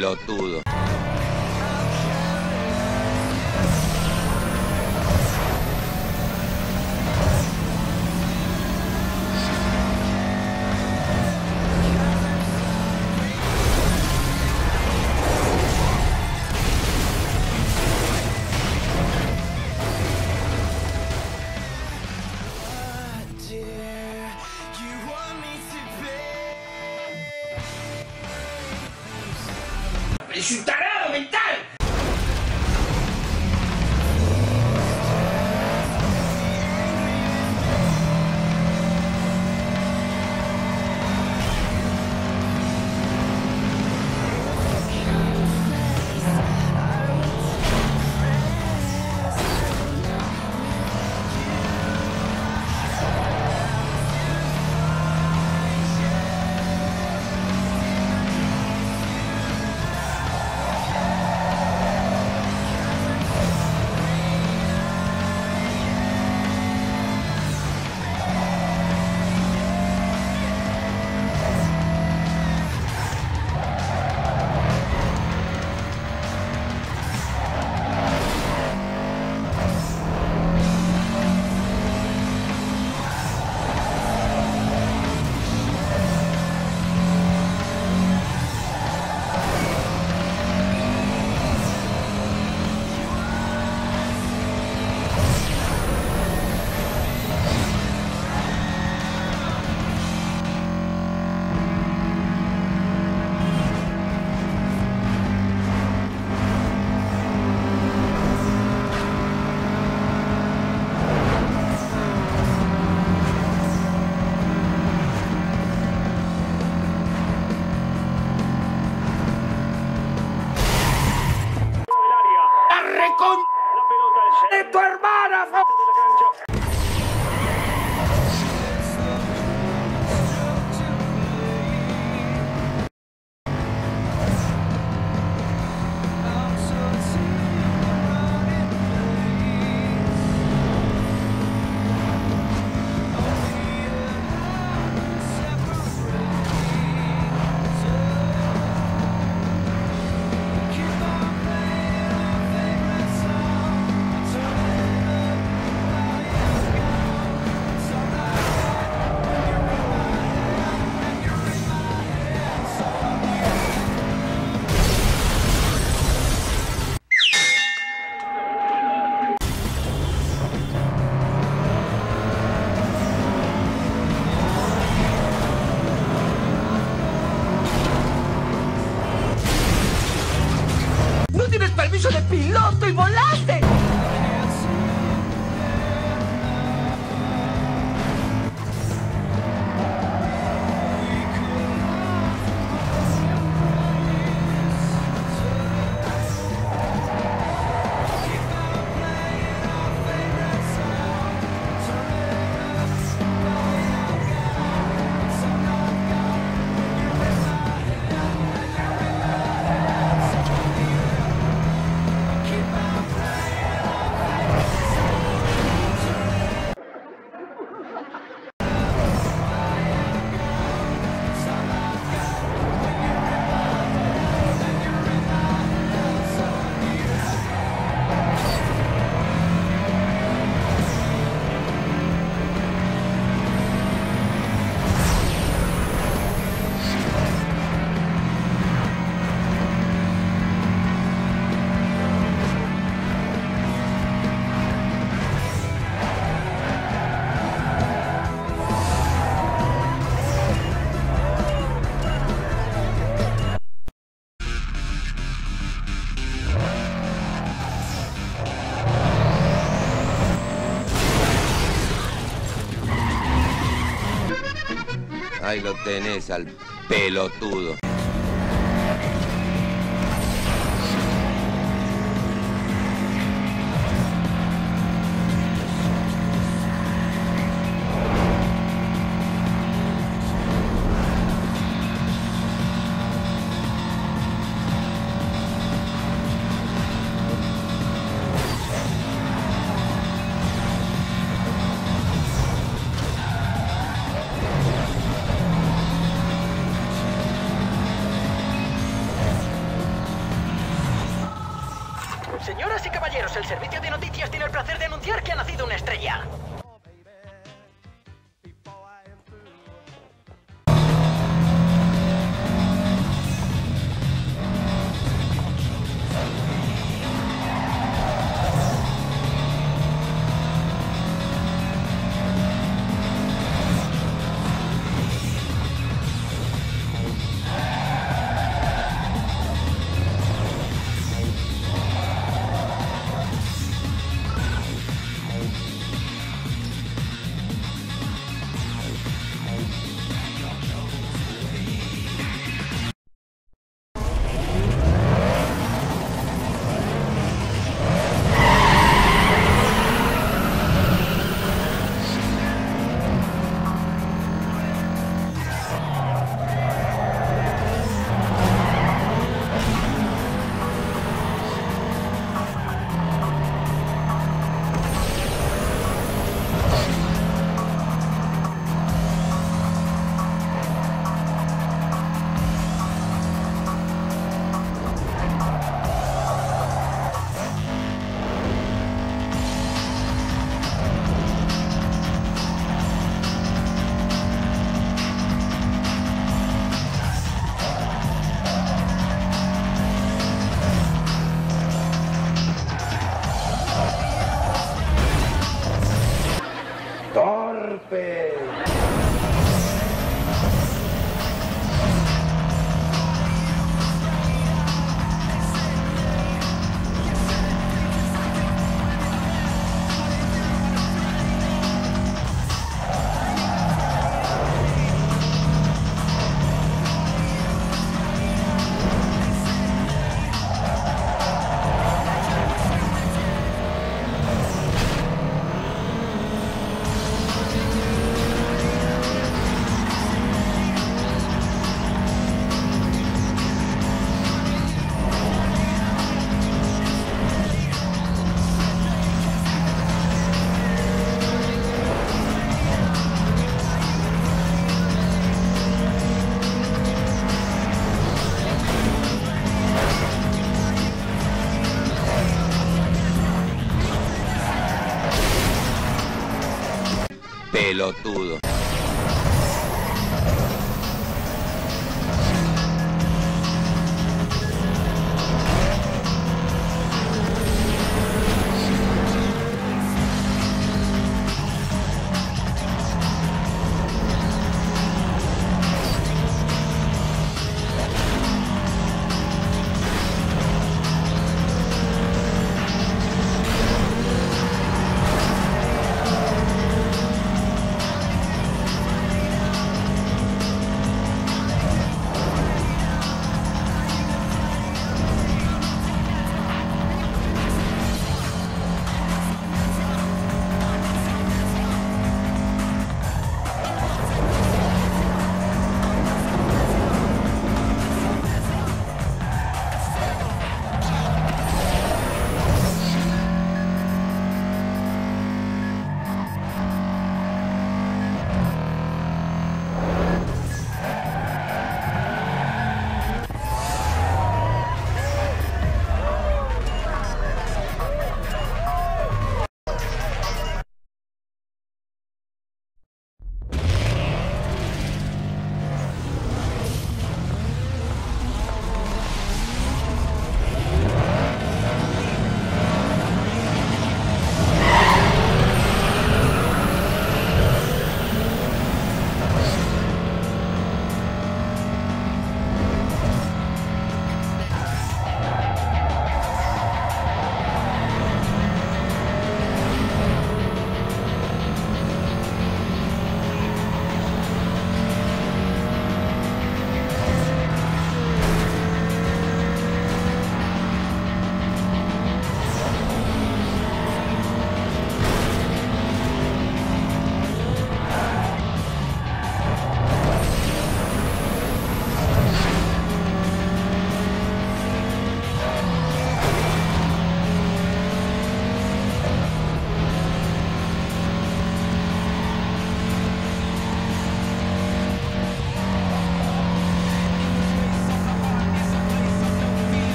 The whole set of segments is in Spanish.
pelotudo. Lo tenés al pelotudo. El servicio de noticias tiene el placer de anunciar que ha nacido una estrella.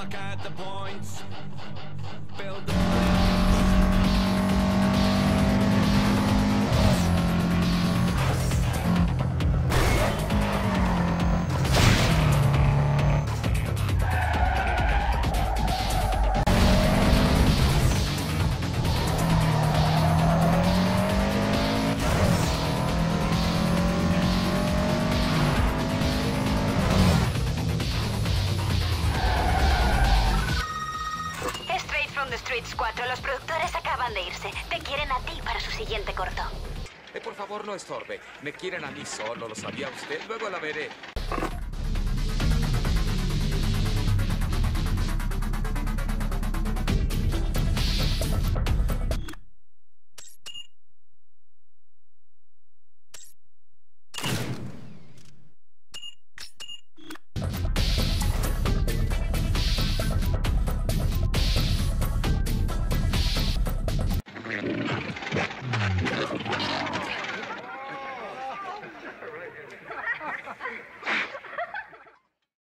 Look at the points. Build the siguiente corto. Eh, por favor, no estorbe. Me quieren a mí solo, ¿lo sabía usted? Luego la veré.